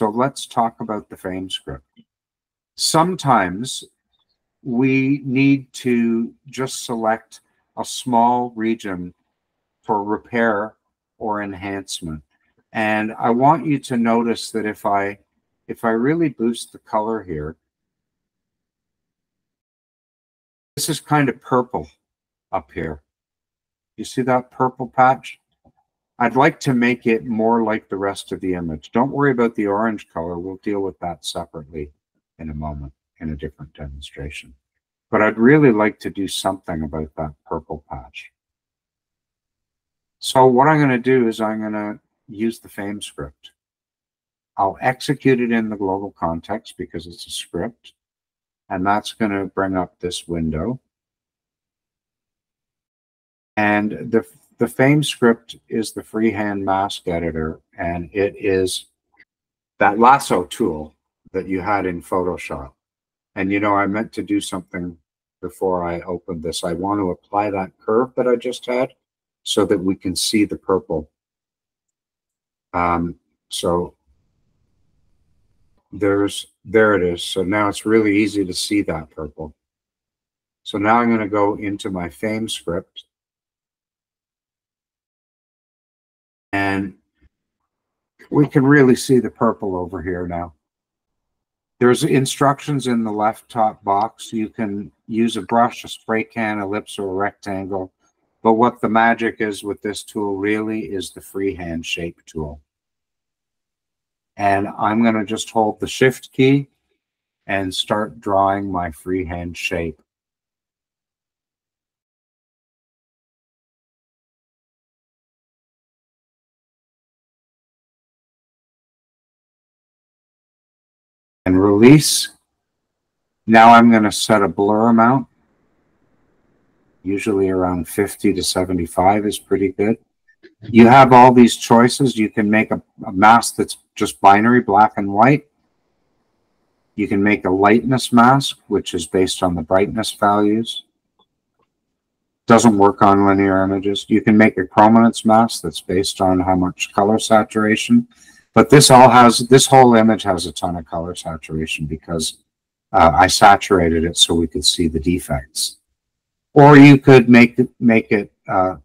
So let's talk about the FAME script. Sometimes we need to just select a small region for repair or enhancement. And I want you to notice that if I if I really boost the color here, this is kind of purple up here. You see that purple patch? I'd like to make it more like the rest of the image. Don't worry about the orange color. We'll deal with that separately in a moment in a different demonstration. But I'd really like to do something about that purple patch. So what I'm going to do is I'm going to use the FAME script. I'll execute it in the global context because it's a script. And that's going to bring up this window. And the, the FAME script is the freehand mask editor. And it is that lasso tool that you had in Photoshop. And you know, I meant to do something before I opened this. I want to apply that curve that I just had so that we can see the purple. Um, so there's, there it is. So now it's really easy to see that purple. So now I'm going to go into my fame script. We can really see the purple over here now. There's instructions in the left top box. You can use a brush, a spray can, ellipse, or a rectangle but what the magic is with this tool really is the freehand shape tool. And I'm going to just hold the shift key and start drawing my freehand shape. Release. Now I'm going to set a blur amount usually around 50 to 75 is pretty good. You have all these choices. You can make a, a mask that's just binary, black and white. You can make a lightness mask, which is based on the brightness values. Doesn't work on linear images. You can make a chrominance mask that's based on how much color saturation. But this all has, this whole image has a ton of color saturation because uh, I saturated it so we could see the defects. Or you could make it, make it uh,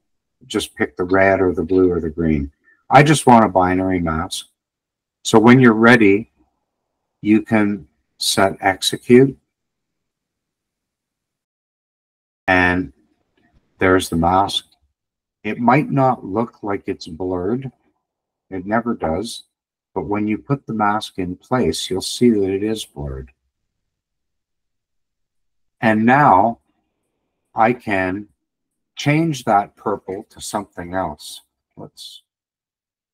just pick the red or the blue or the green. I just want a binary mask. So when you're ready, you can set execute. And there's the mask. It might not look like it's blurred. It never does. But when you put the mask in place, you'll see that it is blurred. And now I can change that purple to something else. Let's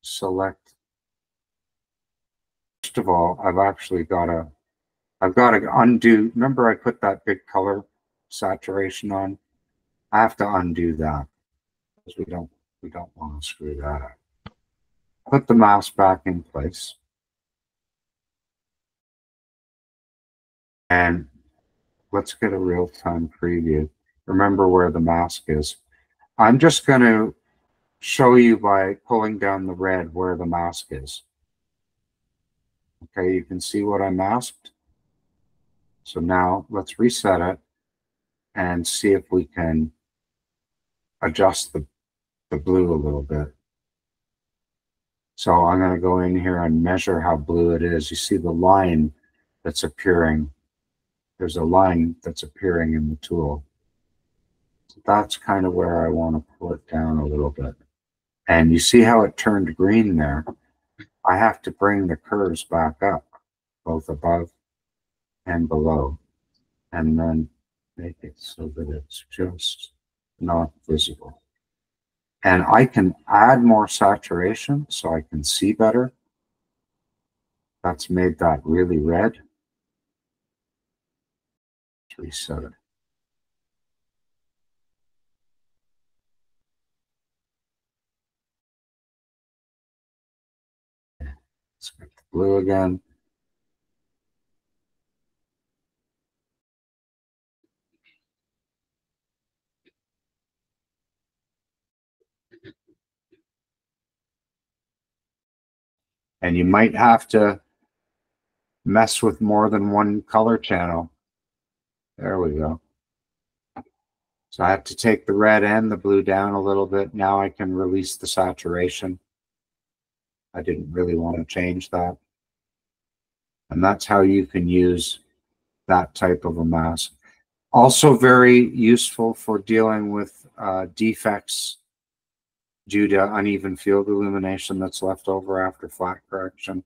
select. First of all, I've actually got to, I've got to undo. Remember I put that big color saturation on? I have to undo that because we don't, we don't want to screw that up. Put the mouse back in place. And let's get a real-time preview remember where the mask is. I'm just going to show you by pulling down the red where the mask is. Okay, you can see what I masked. So now let's reset it and see if we can adjust the, the blue a little bit. So I'm going to go in here and measure how blue it is. You see the line that's appearing. There's a line that's appearing in the tool that's kind of where I want to pull it down a little bit. And you see how it turned green there? I have to bring the curves back up, both above and below, and then make it so that it's just not visible. And I can add more saturation so I can see better. That's made that really red. Let's reset it. blue again. And you might have to mess with more than one color channel. There we go. So I have to take the red and the blue down a little bit. Now I can release the saturation. I didn't really want to change that. And that's how you can use that type of a mask. Also very useful for dealing with uh, defects due to uneven field illumination that's left over after flat correction.